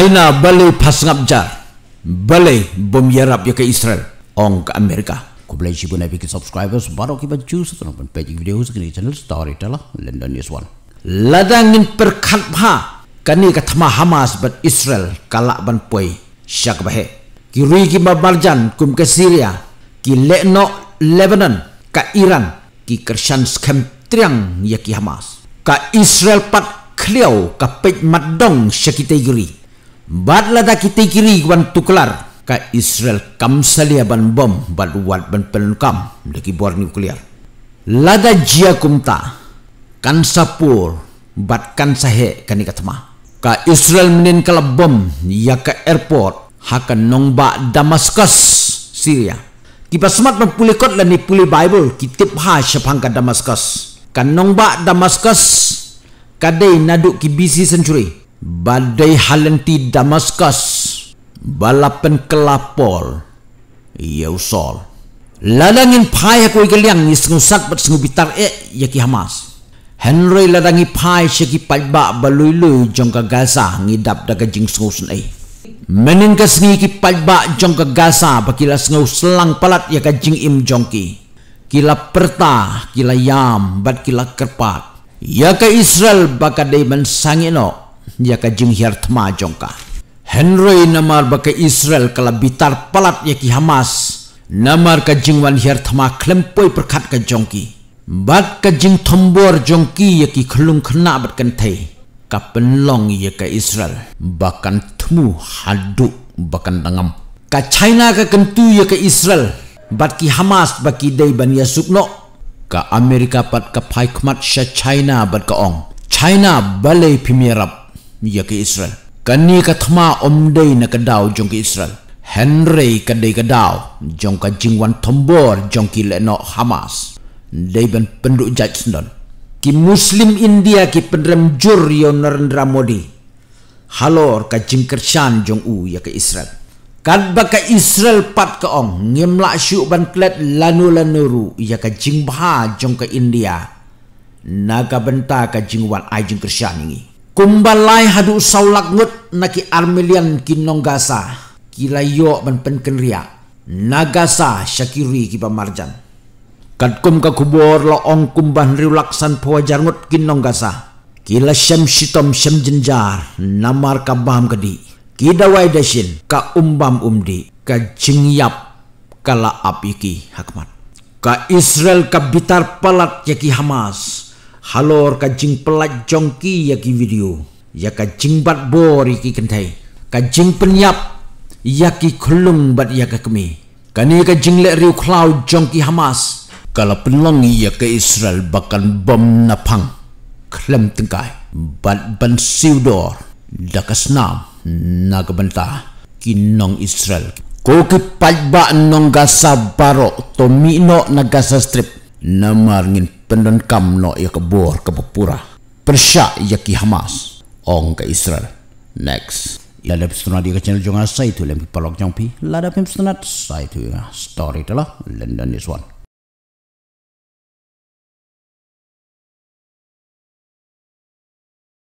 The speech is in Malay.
China balai pasngap jar. Balai bom yarap ya ke Israel. Ong ke Amerika. Ku boleh cipu nabi ke subscribers baru kita jus atau nonton page video sekali channel Storyteller London News One. Ladangin perkat ha kani ka thama Hamas bat Israel kalak ban poi syak bahe. Kiri ki babarjan kum ke Syria ki lekno Lebanon ka Iran ki kershan skem triang ya ki Hamas. Ka Israel pat kliau pej madong syakite giri. Bat lada kita kiri wan tuklar ka Israel kam salia ban bom bat wat ban pelukam lagi bor nuklear. Lada jia kumta kan sapur bat kan sahe kani katma. Ka Israel menin kala bom ya ka airport hakan nongba Damascus Syria. Kipa semat ban puli kot lani puli Bible kitip ha syapang ka Damascus. Kan nongba Damascus kadai naduk ki BC century badai halenti Damaskus balapan kelapol ia usol. Ladangin pai aku ikaliang ni sengusat bat sengubitar e yaki Hamas. Henry ladangi pai syaki pajba balui-lui jong ka Gaza ngidap daga jing sengusun e menin ka sengi ki pajba jong ka Gaza bakila sengu selang palat ya ka jing im jong ki kila perta kila yam bat kila kerpat ya ka Israel bakadai man sangino ya ka jing hiar thma jongka henry namar ba ka israel kala bitar palat ya ki hamas. Namar ka jing wan hiar thma klempoi perkhat ka jongki bat ka jing thombor jongki ya ki khlung khna bat thai ka penlong ya ka israel. Bakan thmu hadu bakan dangam. Ka china ka kentu ya ka israel. Bat ki hamas ba ki dei ban ya sukno ka amerika pat ka phai khmat sha china bat ka ong. China balai pimirap ya ke Israel. Kani ka thma omdei na kadau jong ke Israel. Henry ka dei kadau jong ka jingwan tombor jong ki leno Hamas. Dei ben penduk jaj sendon. Ki Muslim India ki pendrem jur yo Narendra Modi. Halor ka jing kershan jong u ya ke Israel. Kad ba ka Israel pat ka ong ngimla syuk ban klet lanu lanuru ya ka jing bha jong ka India. Naga benta ka jingwan ai jing kershan ini kumbalai hadu saulak ngut naki armelian kinong gasa kila yo ban pen kenria. Nagasa syakiri ki marjan. Kad kum ka kubor lo ong kumban riulaksan pawajar ngut kinong gasa kila syam shitom syam jenjar namar ka baham kadi kida wai dasin ka umbam umdi ka jingyap kala apiki hakmat. Ka Israel ka bitar palat yaki Hamas halor ka jing pelat jongki ya ki video. Ya ka jing bat bor ki kentai. Ka jing penyap ya ki khulung bat ya ka kemi. Kani ka jing le riu cloud jongki hamas. Kala penlong ya ka israel bakan bom napang. Klem tengkai. Bat ban siudor dakasnam naga benta. Kinong israel. Ko ki pajba nong gasa baro. To mino nagasa strip. Namar ngin pendan kam no ya kebor ke pura persya ya ki hamas. Ong ke israel. Next. Ya lebih setengah di channel jonga sai tu lebih palok jangpi lada pim setengah sai tu ya. Story telah london is one